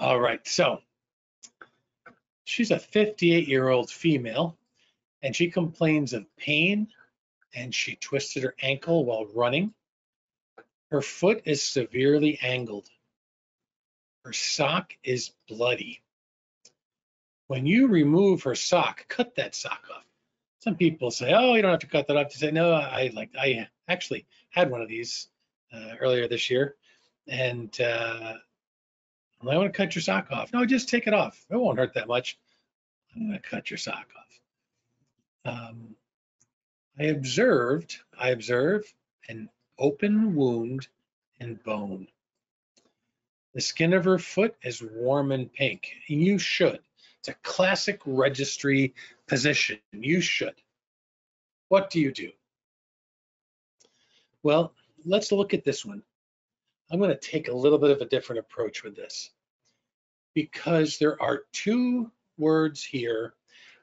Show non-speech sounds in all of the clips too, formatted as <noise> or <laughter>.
All right, so she's a 58 year old female and she complains of pain and she twisted her ankle while running. Her foot is severely angled. Her sock is bloody. When you remove her sock, cut that sock off. Some people say, "Oh, you don't have to cut that off." To say, "No, I like I actually had one of these uh, earlier this year, and uh, I want to cut your sock off." No, just take it off. It won't hurt that much. I'm going to cut your sock off. Um, I observed, I observe an open wound and bone. The skin of her foot is warm and pink. You should. It's a classic registry position. You should. What do you do? Well, let's look at this one. I'm going to take a little bit of a different approach with this because there are two words here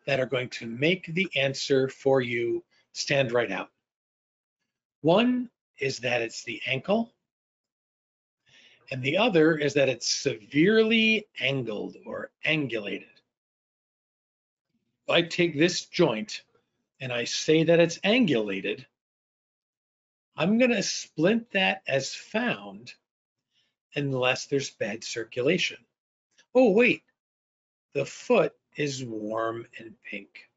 that are going to make the answer for you stand right out. One is that it's the ankle, and the other is that it's severely angled or angulated. If I take this joint and I say that it's angulated, I'm going to splint that as found unless there's bad circulation. Oh, wait, the foot is warm and pink,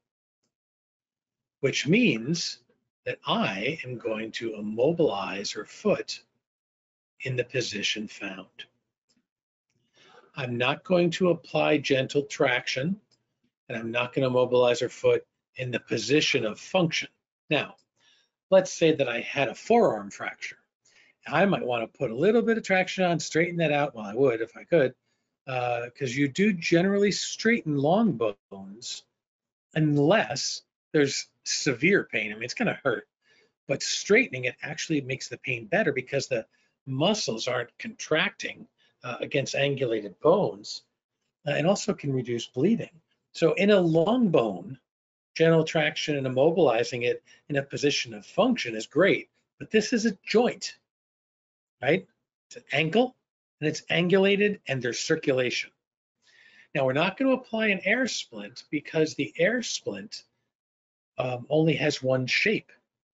which means that I am going to immobilize her foot in the position found. I'm not going to apply gentle traction and I'm not going to mobilize her foot in the position of function. Now, let's say that I had a forearm fracture. I might want to put a little bit of traction on, straighten that out. Well, I would if I could, because uh, you do generally straighten long bones unless there's severe pain. I mean, it's going to hurt, but straightening it actually makes the pain better because the muscles aren't contracting uh, against angulated bones uh, and also can reduce bleeding. So in a long bone, gentle traction and immobilizing it in a position of function is great, but this is a joint, right? It's an ankle and it's angulated and there's circulation. Now we're not going to apply an air splint because the air splint um, only has one shape.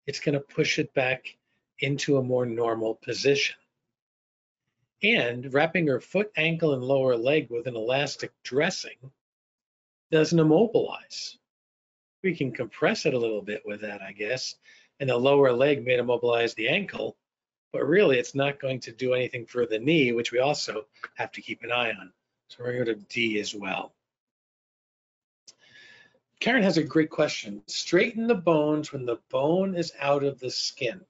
It's going to push it back into a more normal position. And wrapping her foot, ankle, and lower leg with an elastic dressing doesn't immobilize. We can compress it a little bit with that, I guess. And the lower leg may immobilize the ankle, but really it's not going to do anything for the knee, which we also have to keep an eye on. So we're going to D as well. Karen has a great question. Straighten the bones when the bone is out of the skin.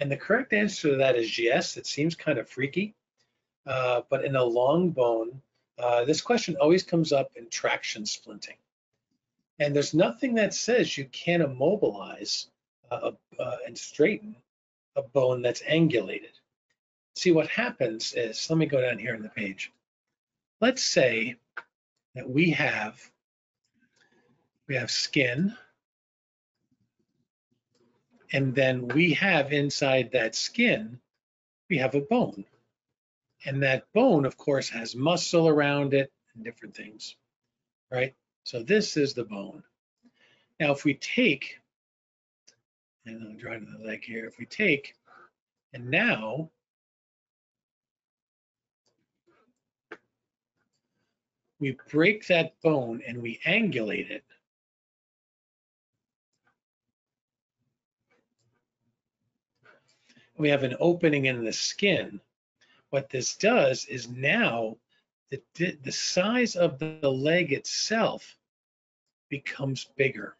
And the correct answer to that is yes. It seems kind of freaky. Uh, but in a long bone, uh, this question always comes up in traction splinting. And there's nothing that says you can't immobilize uh, uh, and straighten a bone that's angulated. See what happens is, let me go down here in the page. Let's say that we have we have skin, and then we have inside that skin, we have a bone. And that bone, of course, has muscle around it and different things, right? So this is the bone. Now, if we take, and I'll draw to the leg here, if we take, and now we break that bone and we angulate it, we have an opening in the skin. What this does is now the, the size of the leg itself becomes bigger.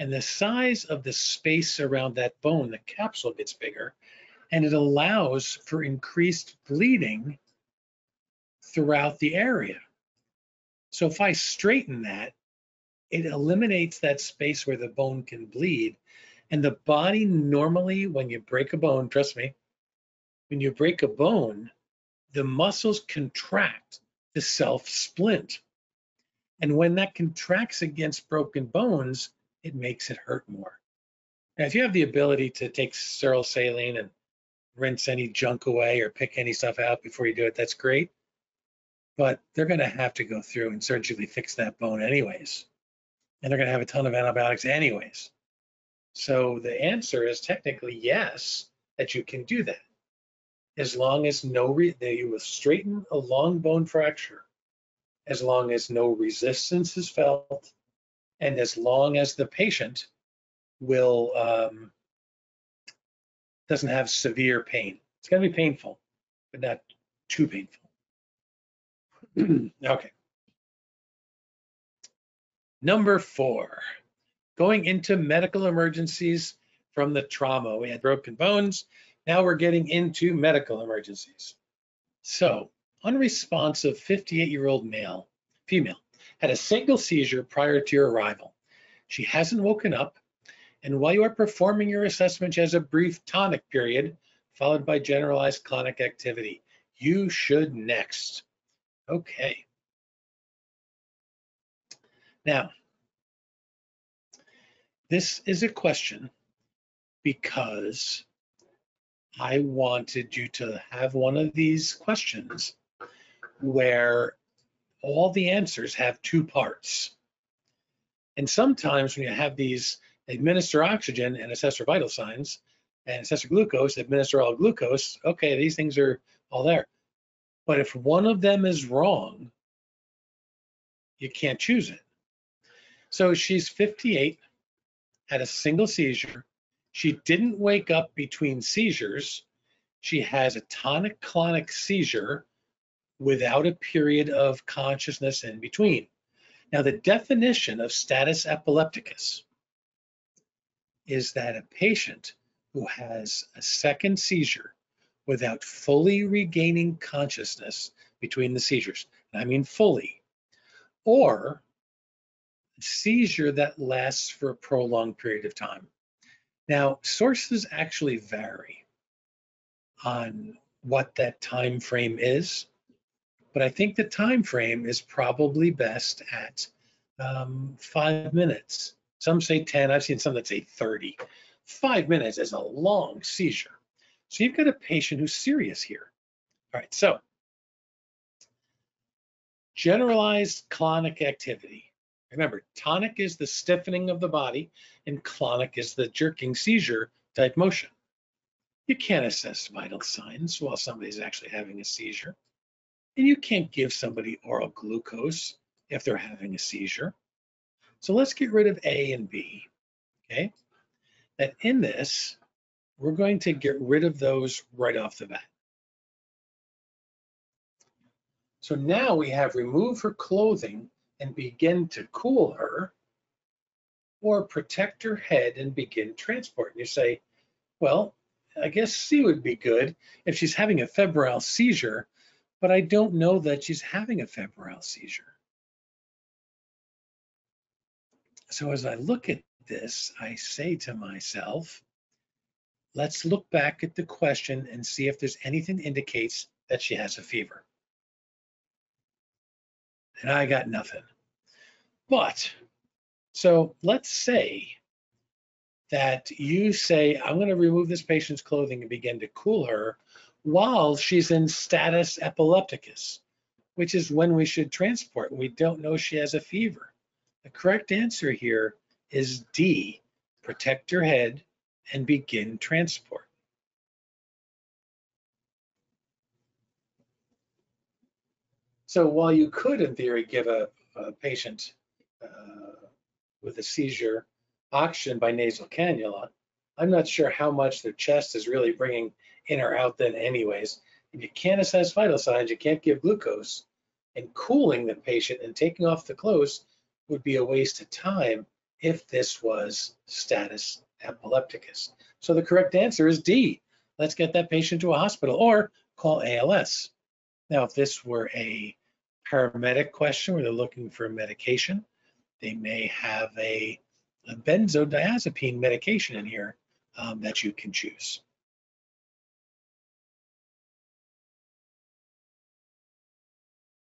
And the size of the space around that bone, the capsule gets bigger, and it allows for increased bleeding throughout the area. So if I straighten that, it eliminates that space where the bone can bleed. And the body normally, when you break a bone, trust me, when you break a bone, the muscles contract to self-splint. And when that contracts against broken bones, it makes it hurt more. Now, if you have the ability to take sterile saline and rinse any junk away or pick any stuff out before you do it, that's great. but they're going to have to go through and surgically fix that bone anyways. And they're going to have a ton of antibiotics anyways. So the answer is technically yes, that you can do that. As long as no, re you will straighten a long bone fracture, as long as no resistance is felt, and as long as the patient will, um, doesn't have severe pain. It's going to be painful, but not too painful. <clears throat> okay. Number four, going into medical emergencies from the trauma. We had broken bones. Now we're getting into medical emergencies. So, unresponsive 58-year-old male, female, had a single seizure prior to your arrival. She hasn't woken up, and while you are performing your assessment, she has a brief tonic period followed by generalized clonic activity. You should next. Okay. Now, this is a question because I wanted you to have one of these questions where all the answers have two parts. And sometimes when you have these administer oxygen and assess for vital signs and assess for glucose, administer oral glucose, okay, these things are all there. But if one of them is wrong, you can't choose it. So she's 58, had a single seizure. She didn't wake up between seizures. She has a tonic clonic seizure without a period of consciousness in between. Now, the definition of status epilepticus is that a patient who has a second seizure without fully regaining consciousness between the seizures, I mean fully, or seizure that lasts for a prolonged period of time. Now, sources actually vary on what that time frame is, but I think the time frame is probably best at um, five minutes. Some say 10, I've seen some that say 30. Five minutes is a long seizure. So you've got a patient who's serious here. All right, so generalized clonic activity. Remember, tonic is the stiffening of the body and clonic is the jerking seizure type motion. You can't assess vital signs while somebody's actually having a seizure. And you can't give somebody oral glucose if they're having a seizure. So let's get rid of A and B, okay? That in this, we're going to get rid of those right off the bat. So now we have remove her clothing and begin to cool her, or protect her head and begin transport. And you say, well, I guess C would be good if she's having a febrile seizure, but I don't know that she's having a febrile seizure. So as I look at this, I say to myself, let's look back at the question and see if there's anything that indicates that she has a fever and I got nothing. But, so let's say that you say, I'm going to remove this patient's clothing and begin to cool her while she's in status epilepticus, which is when we should transport. We don't know she has a fever. The correct answer here is D, protect your head and begin transport. So while you could, in theory, give a, a patient uh, with a seizure oxygen by nasal cannula, I'm not sure how much their chest is really bringing in or out then anyways. If you can't assess vital signs, you can't give glucose, and cooling the patient and taking off the clothes would be a waste of time if this was status epilepticus. So the correct answer is D. Let's get that patient to a hospital or call ALS. Now, if this were a paramedic question where they're looking for a medication. They may have a, a benzodiazepine medication in here um, that you can choose.